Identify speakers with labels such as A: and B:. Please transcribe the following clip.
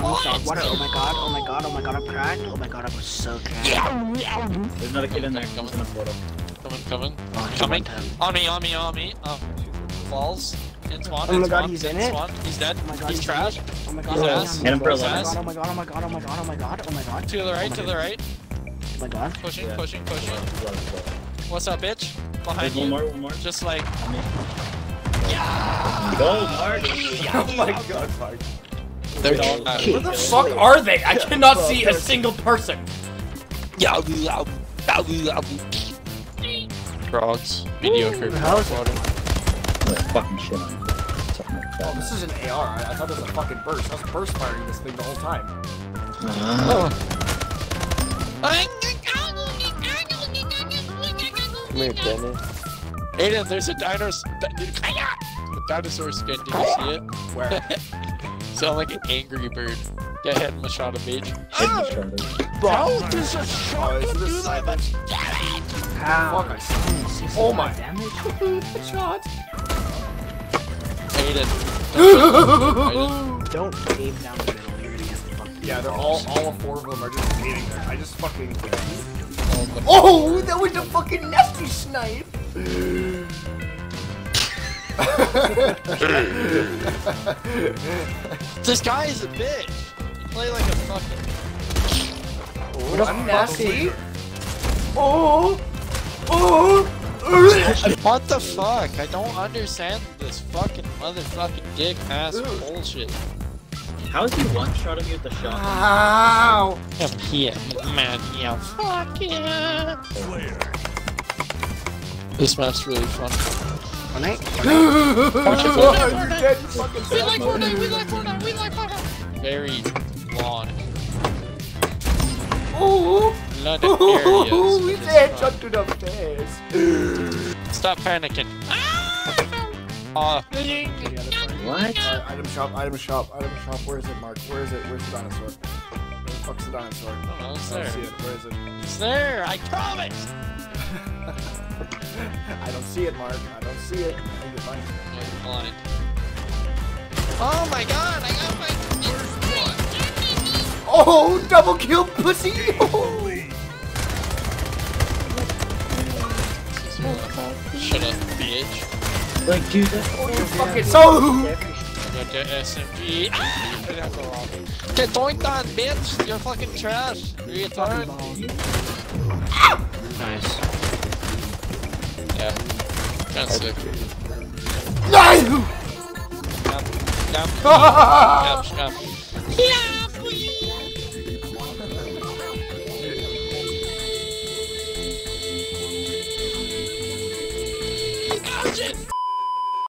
A: Oh, dog water. Oh my god. Oh my god. Oh my god. I'm cracked. Oh my god. I'm so cracked.
B: There's another kid in there. Comes in a portal.
C: Coming, coming.
A: Oh,
C: Coming. On me, on me, on me. Oh. Falls. In spawn,
A: Oh
C: in
A: my God,
C: spawn,
A: he's in
C: in
A: it?
C: spawn. He's dead.
A: Oh my god.
C: he's
A: in
C: trash.
A: Oh my god.
C: He's
A: oh my
C: ass.
A: god,
B: Hit him for
A: oh my god. Oh my god. Oh my god. Oh my god. Oh my god. Oh my god.
C: To the right, to the right.
A: Oh my god.
C: Pushing,
B: Yeah.
C: pushing, pushing. What's up, bitch? Behind
B: There's one
C: you.
B: more, one more.
C: Just like.
B: On me. Go, Mark!
D: Oh my god, Mark.
C: They're
B: all-
D: Where the fuck are they? I cannot see a single person.
C: Frogs. Mediocre.
A: How is it?
C: Water.
B: Fucking shit on me. Something like
D: Oh, this is an AR. I, I thought it was a fucking burst. I was burst firing this thing the whole time.
B: Ah.
E: Come here, Dennis.
C: Aiden, there's a dinosaur. A dinosaur skin. Did you see it?
D: Where?
C: Sound like an angry bird. Get hit him a shot of beach.
B: Hit me, Charlie.
A: How
D: Oh, is this sniper?
A: How?
D: Fuck, I see. Oh my.
A: damage.
D: Shot.
C: Aiden. Aiden.
A: Don't cave down the middle. You're gonna get fucked.
D: Yeah, they're all, all four of them are just hating there. I just fucking.
C: Oh,
D: Oh, that was a fucking nasty snipe.
C: This guy is a bitch. You play like a fucking.
D: Oh, I'm nasty. Oh, oh.
C: What the fuck? I don't understand this fucking motherfucking dick ass bullshit.
B: How is he one shot me with the shot?
D: Ow.
C: I'm here, man. Yeah. Fuck yeah. This map's really fun.
A: Fortnite?
D: Oh, you're dead, you fucking
C: We like Fortnite. We like Fortnite. We like Fortnite. Very long.
D: Oh,
C: Flooded
D: oh,
C: areas.
D: he's headshot to the face.
C: Stop panicking. Ah.
B: What?
D: Uh, item shop, item shop, item shop. Where is it, Mark? Where is it? Where's the dinosaur? Where the fuck's the dinosaur?
C: I don't know, it's
D: I don't
C: there.
D: see it. Where is it?
C: It's there. I promise.
D: I don't see it, Mark. I don't see it. I think you're fine.
C: No, you're blind. Oh my god, I got my
D: Oh, double kill, pussy!
C: Shut up, bitch.
B: Like, dude, that's
D: Oh, you fucking so.
C: Got the SMG. Get doinked on, bitch! You're fucking trash! Retard!
A: Nice.
C: Yeah. Sick.
D: No!
C: Yep. Yep. Yep. Yep. Gotcha!